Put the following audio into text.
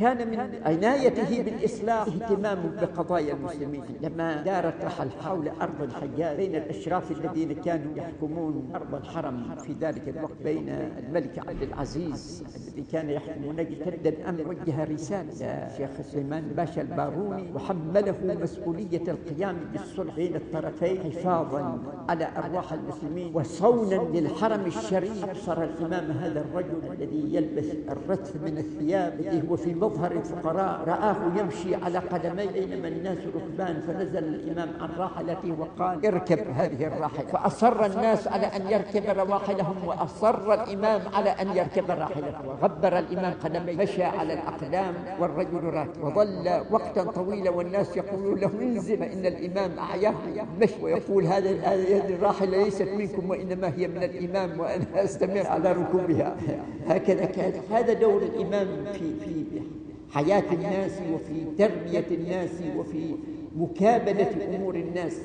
كان من عنايته بالإصلاح اهتمامه بقضايا المسلمين. لما دارت رحل حول أرض الحجاز بين الأشراف الذين كانوا يحكمون أرض الحرم في ذلك الوقت بين الملك عبد العزيز الذي كان يحكم نجد الأمر وجه رسالة. لشيخ سليمان باشا الباروني وحمله مسؤولية القيام بالصلح بين الطرفين حفاظا على أرواح المسلمين وصونا للحرم الشريف. أبصر الإمام هذا الرجل الذي يلبس الرث من الثياب الذي هو في مظهر الفقراء رآه يمشي على قدميه بينما الناس ركبان فنزل الإمام عن راحلته وقال اركب هذه الراحلة. فأصر الناس على أن يركب رواحلهم وأصر الإمام على أن يركب راحلته وغبر الإمام قدميه مشى على الأقدام والرجل راكب وظل وقتا طويلا والناس يقولون له انزل فإن الإمام أعياه مشي. ويقول هذا هذه الراحلة ليست منكم وإنما هي من الإمام وأنا أستمر على ركوبها. هكذا كان. هذا دور الإمام في في حياة الناس وفي تربية الناس وفي مكابدة أمور الناس.